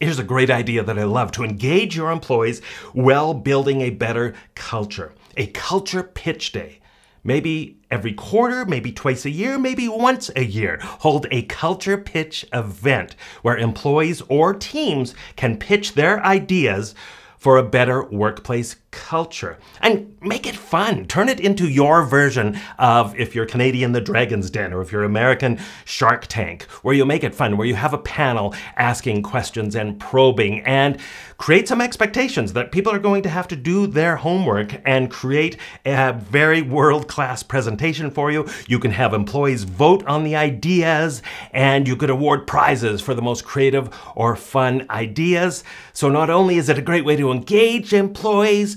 Here's a great idea that I love to engage your employees while building a better culture. A culture pitch day. Maybe every quarter, maybe twice a year, maybe once a year. Hold a culture pitch event where employees or teams can pitch their ideas for a better workplace culture. And make it fun. Turn it into your version of if you're Canadian, the Dragon's Den, or if you're American, Shark Tank, where you make it fun, where you have a panel asking questions and probing and create some expectations that people are going to have to do their homework and create a very world class presentation for you. You can have employees vote on the ideas and you could award prizes for the most creative or fun ideas. So not only is it a great way to engage employees,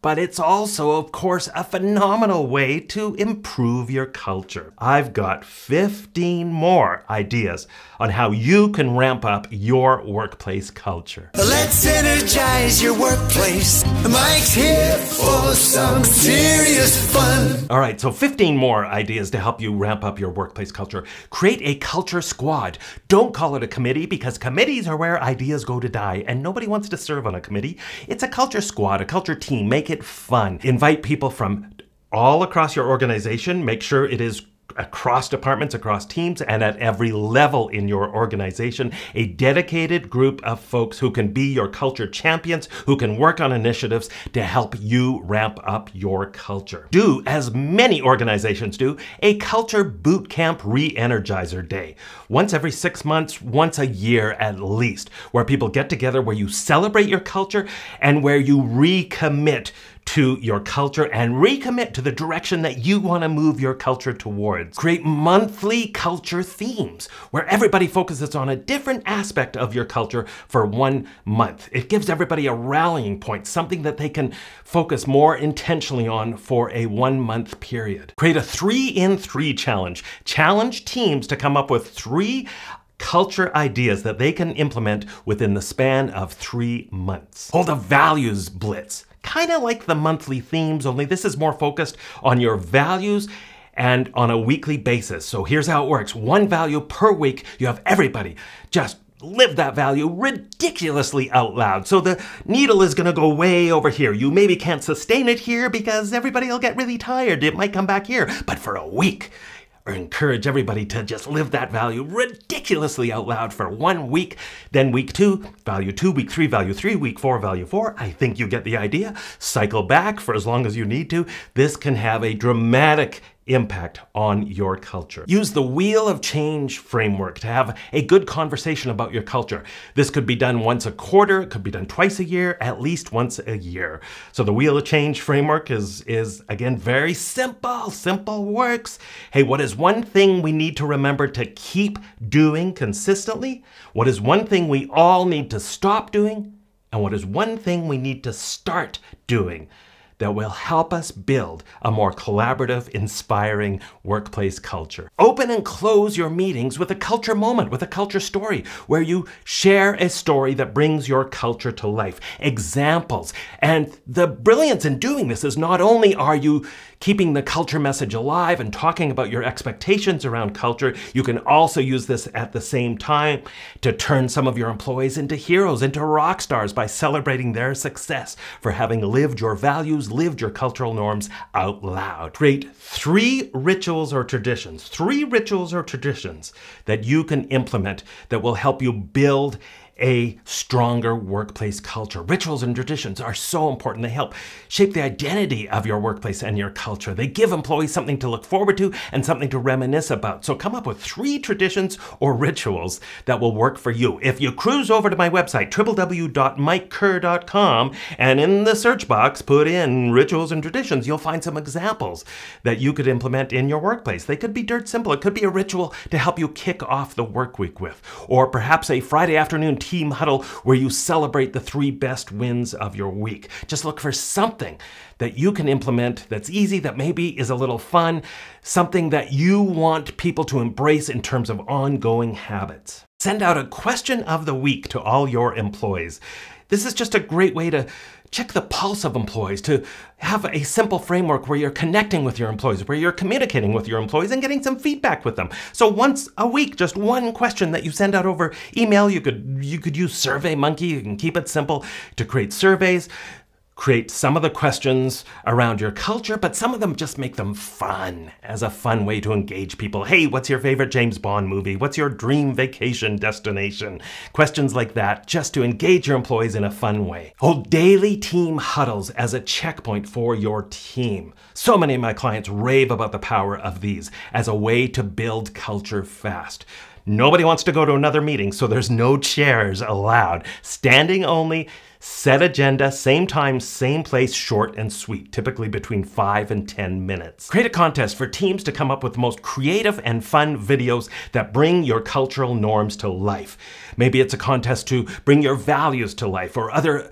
but it's also, of course, a phenomenal way to improve your culture. I've got 15 more ideas on how you can ramp up your workplace culture. Let's energize your workplace. Mike's here for some serious fun. All right, so 15 more ideas to help you ramp up your workplace culture. Create a culture squad. Don't call it a committee because committees are where ideas go to die and nobody wants to serve on a committee. It's a culture squad, a culture team. Make it fun. Invite people from all across your organization. Make sure it is across departments, across teams, and at every level in your organization. A dedicated group of folks who can be your culture champions, who can work on initiatives to help you ramp up your culture. Do, as many organizations do, a culture boot camp re energizer day. Once every six months, once a year at least, where people get together, where you celebrate your culture, and where you recommit to your culture and recommit to the direction that you want to move your culture towards. Create monthly culture themes where everybody focuses on a different aspect of your culture for one month. It gives everybody a rallying point, something that they can focus more intentionally on for a one month period. Create a three in three challenge. Challenge teams to come up with three culture ideas that they can implement within the span of three months. Hold a values blitz kind of like the monthly themes, only this is more focused on your values and on a weekly basis. So here's how it works one value per week, you have everybody just live that value ridiculously out loud. So the needle is going to go way over here. You maybe can't sustain it here because everybody will get really tired. It might come back here. But for a week, or encourage everybody to just live that value ridiculously out loud for one week. Then week two, value two, week three, value three, week four, value four. I think you get the idea. Cycle back for as long as you need to. This can have a dramatic impact on your culture. Use the Wheel of Change framework to have a good conversation about your culture. This could be done once a quarter, it could be done twice a year, at least once a year. So the Wheel of Change framework is, is again, very simple. Simple works. Hey, what is one thing we need to remember to keep doing consistently? What is one thing we all need to stop doing? And what is one thing we need to start doing? That will help us build a more collaborative, inspiring workplace culture. Open and close your meetings with a culture moment, with a culture story, where you share a story that brings your culture to life. Examples. And the brilliance in doing this is not only are you keeping the culture message alive and talking about your expectations around culture, you can also use this at the same time to turn some of your employees into heroes, into rock stars by celebrating their success for having lived your values, lived your cultural norms out loud. Create three rituals or traditions, three rituals or traditions that you can implement that will help you build a stronger workplace culture. Rituals and traditions are so important. They help shape the identity of your workplace and your culture. They give employees something to look forward to and something to reminisce about. So come up with three traditions or rituals that will work for you. If you cruise over to my website, www.mikekerr.com, and in the search box put in rituals and traditions, you'll find some examples that you could implement in your workplace. They could be dirt simple. It could be a ritual to help you kick off the work week with, or perhaps a Friday afternoon team huddle where you celebrate the three best wins of your week. Just look for something that you can implement that's easy, that maybe is a little fun, something that you want people to embrace in terms of ongoing habits. Send out a question of the week to all your employees. This is just a great way to check the pulse of employees, to have a simple framework where you're connecting with your employees, where you're communicating with your employees and getting some feedback with them. So once a week, just one question that you send out over email, you could you could use SurveyMonkey, you can keep it simple to create surveys create some of the questions around your culture, but some of them just make them fun as a fun way to engage people. Hey, what's your favorite James Bond movie? What's your dream vacation destination? Questions like that just to engage your employees in a fun way. Hold daily team huddles as a checkpoint for your team. So many of my clients rave about the power of these as a way to build culture fast. Nobody wants to go to another meeting, so there's no chairs allowed. Standing only Set agenda, same time, same place, short and sweet, typically between 5 and 10 minutes. Create a contest for teams to come up with the most creative and fun videos that bring your cultural norms to life. Maybe it's a contest to bring your values to life or other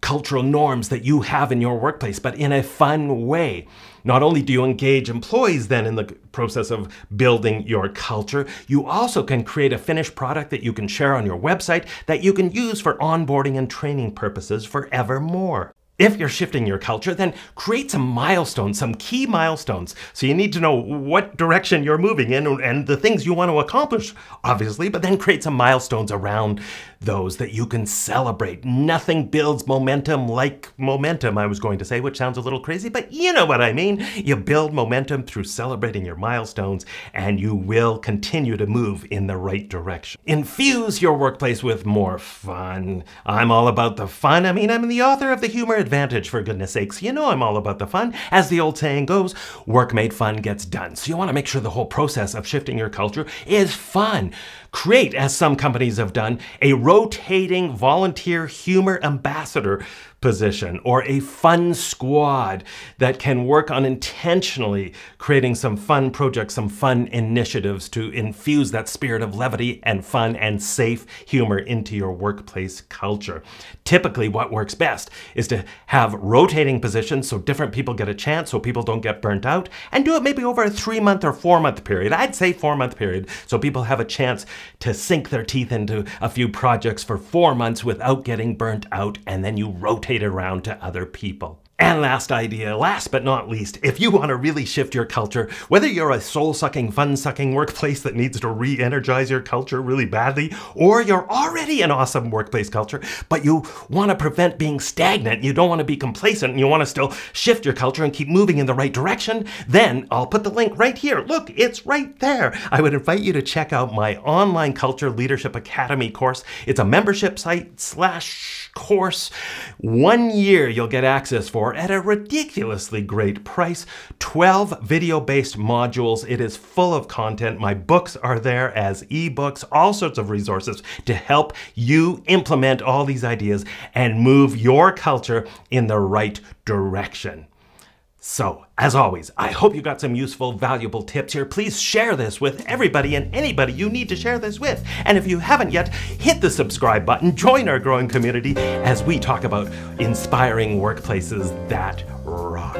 cultural norms that you have in your workplace, but in a fun way. Not only do you engage employees then in the process of building your culture, you also can create a finished product that you can share on your website that you can use for onboarding and training purposes forevermore. If you're shifting your culture, then create some milestones, some key milestones. So you need to know what direction you're moving in and the things you want to accomplish, obviously, but then create some milestones around those that you can celebrate. Nothing builds momentum like momentum, I was going to say, which sounds a little crazy, but you know what I mean. You build momentum through celebrating your milestones, and you will continue to move in the right direction. Infuse your workplace with more fun. I'm all about the fun. I mean, I'm the author of The Humor advantage, for goodness sakes. You know I'm all about the fun. As the old saying goes, work made fun gets done. So you want to make sure the whole process of shifting your culture is fun. Create, as some companies have done, a rotating volunteer humor ambassador position or a fun squad that can work on intentionally creating some fun projects, some fun initiatives to infuse that spirit of levity and fun and safe humor into your workplace culture. Typically, what works best is to have rotating positions so different people get a chance so people don't get burnt out and do it maybe over a three month or four month period. I'd say four month period so people have a chance to sink their teeth into a few projects for four months without getting burnt out and then you rotate around to other people. And last idea, last but not least, if you want to really shift your culture, whether you're a soul sucking, fun sucking workplace that needs to re energize your culture really badly, or you're already an awesome workplace culture, but you want to prevent being stagnant, you don't want to be complacent, and you want to still shift your culture and keep moving in the right direction, then I'll put the link right here. Look, it's right there. I would invite you to check out my online Culture Leadership Academy course. It's a membership site slash course. One year you'll get access for at a ridiculously great price. 12 video based modules. It is full of content. My books are there as ebooks, all sorts of resources to help you implement all these ideas and move your culture in the right direction. So, as always, I hope you got some useful, valuable tips here. Please share this with everybody and anybody you need to share this with. And if you haven't yet, hit the subscribe button, join our growing community as we talk about inspiring workplaces that rock.